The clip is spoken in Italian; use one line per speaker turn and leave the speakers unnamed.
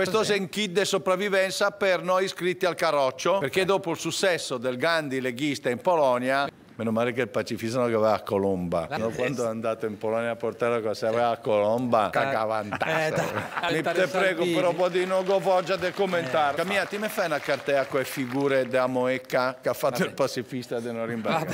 Questo è un kit di sopravvivenza per noi iscritti al carroccio, perché dopo il successo del Gandhi leghista in Polonia, meno male che il pacifista non aveva a Colomba. No, quando è andato in Polonia a portare la cosa aveva a Colomba, cagava eh, in. Mi te prego, però po' di non go del commentare. Eh, Camilla, ti mi fai una cartea con le figure da Moecca che ha fatto il pacifista di Norimberga?